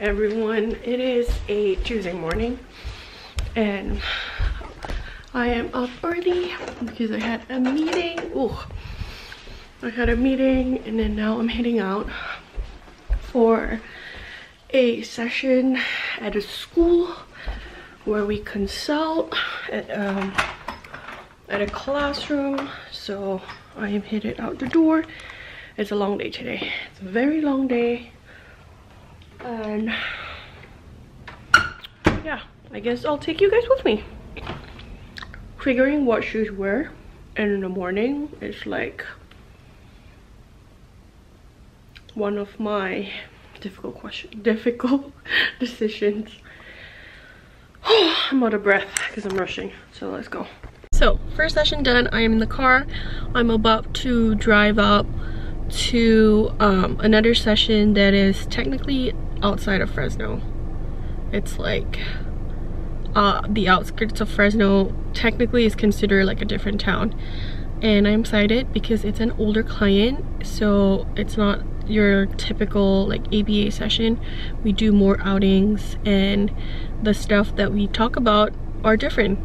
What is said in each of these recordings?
everyone. It is a tuesday morning and i am up early because i had a meeting. Oh i had a meeting and then now i'm heading out for a session at a school where we consult at um at a classroom. So i am headed out the door. It's a long day today. It's a very long day and yeah i guess i'll take you guys with me. Figuring what shoes wear in the morning is like one of my difficult question difficult decisions. I'm out of breath because i'm rushing so let's go. So first session done. I am in the car. I'm about to drive up to um, another session that is technically outside of Fresno. It's like uh, the outskirts of Fresno technically is considered like a different town. And I'm excited because it's an older client, so it's not your typical like ABA session. We do more outings and the stuff that we talk about are different.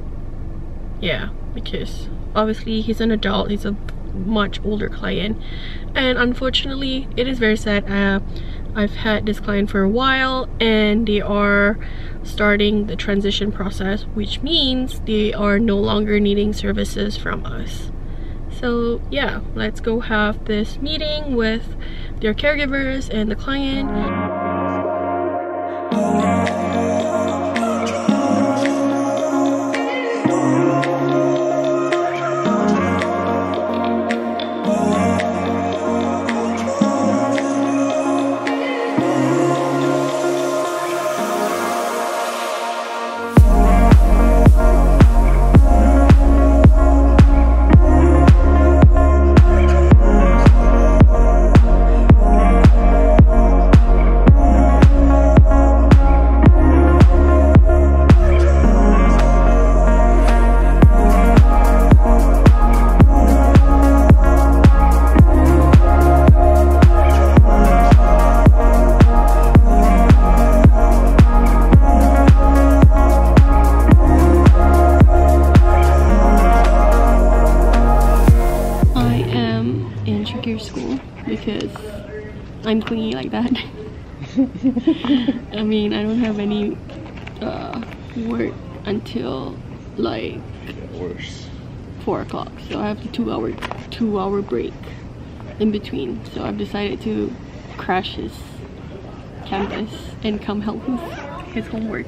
Yeah, because obviously he's an adult, he's a much older client. And unfortunately it is very sad. Uh, I've had this client for a while and they are starting the transition process which means they are no longer needing services from us. So yeah let's go have this meeting with their caregivers and the client I'm clingy like that. I mean, I don't have any uh, work until like worse four o'clock. So I have a two hour two hour break in between. So I've decided to crash his campus and come help with his homework.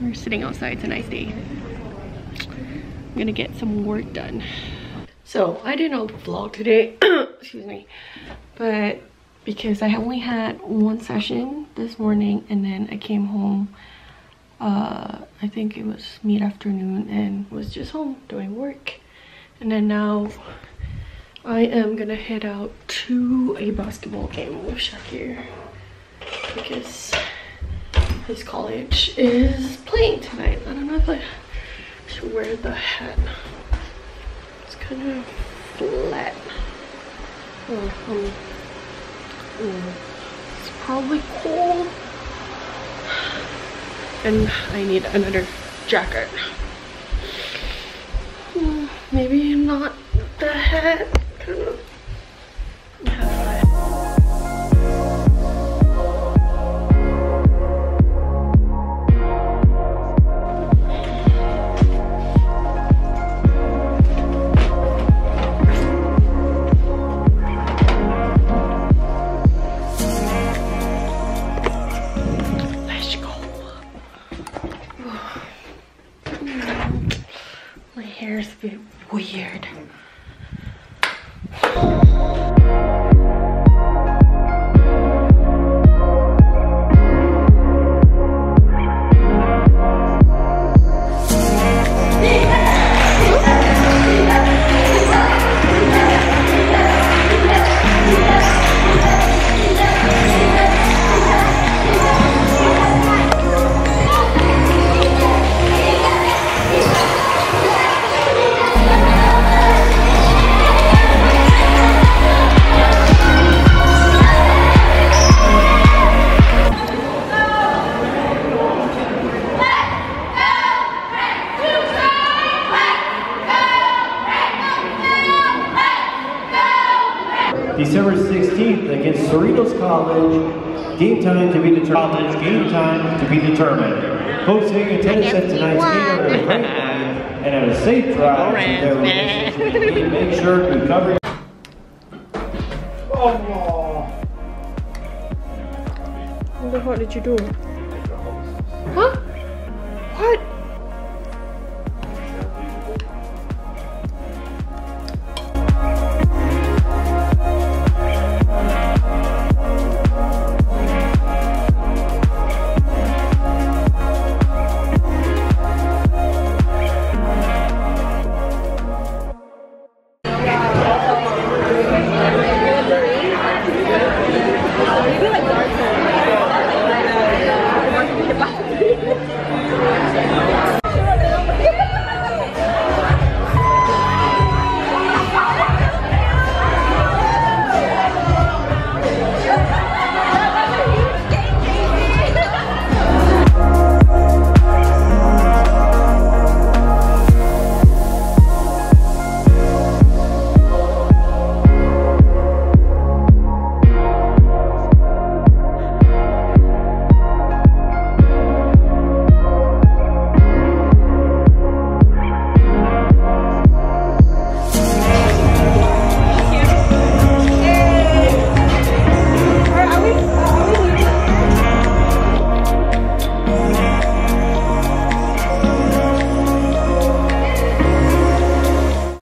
We're sitting outside, it's a nice day. I'm gonna get some work done. So I didn't vlog today, excuse me, but because I only had one session this morning and then I came home uh, I think it was mid-afternoon and was just home doing work and then now I am gonna head out to a basketball game with Shakir because his college is playing tonight. I don't know if I should wear the hat. It's kind of flat. Um, oh, it's probably cold. And I need another jacket. Hmm, maybe not the hat. weird. College. Game time to be determined. College. Game time to be determined. Hosting attendance at tonight's game are a great night and have a safe drive to their. Make sure to cover. your. Oh. What the fuck did you do? Huh? What?